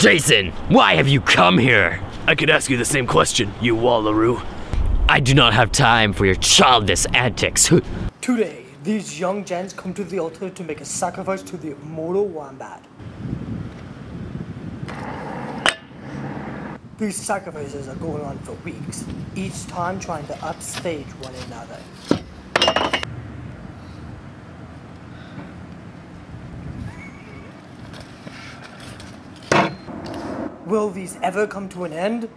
Jason, why have you come here? I could ask you the same question, you wallaroo. I do not have time for your childish antics. Today, these young gents come to the altar to make a sacrifice to the immortal Wombat. These sacrifices are going on for weeks, each time trying to upstage one another. Will these ever come to an end?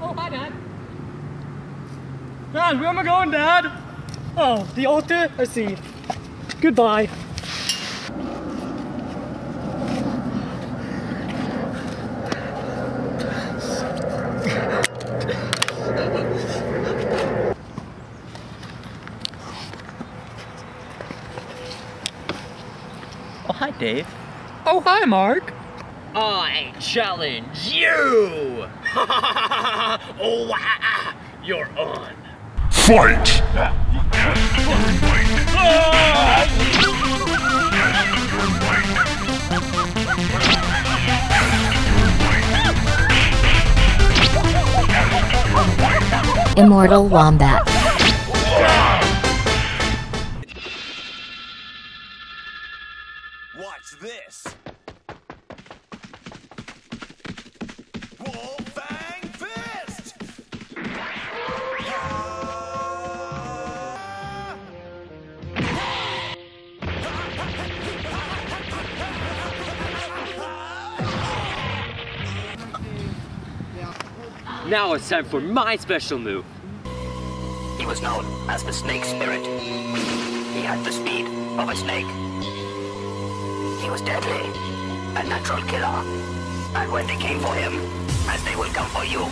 Oh, hi, Dad. Dad, where am I going, Dad? Oh, the altar? I see. Goodbye. Hi, Dave. Oh, hi, Mark. I challenge you! oh, wow. You're on. Fight! Immortal Wombat. Watch this. Wolf Fang Fist! Now it's time for my special move. He was known as the Snake Spirit. He had the speed of a snake. He was deadly, a natural killer. And when they came for him, as they will come for you,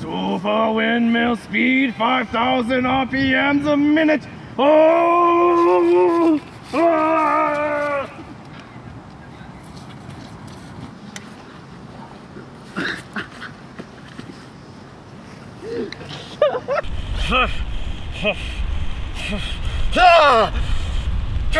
Super windmill speed, 5,000 RPMs a minute. Oh! Ah! What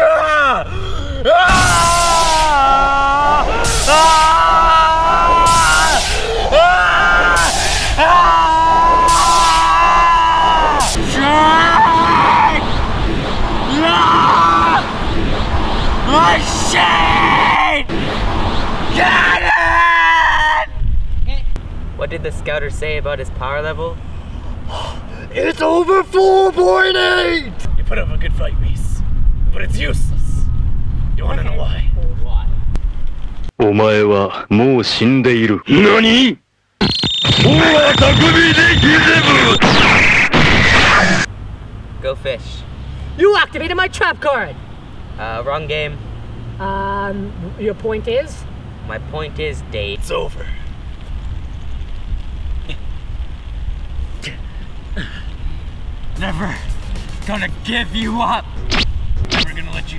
did the scouter say about his power level? It's over 4.8! You put up a good fight, Reese But it's useless. You wanna know why? Why? お前はもう死んでいる。何大は匠でギゼブ Go fish. You activated my trap card. Uh, wrong game. Um, your point is? My point is, Dave. It's over. Never gonna give you up.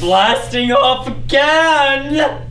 blasting off again!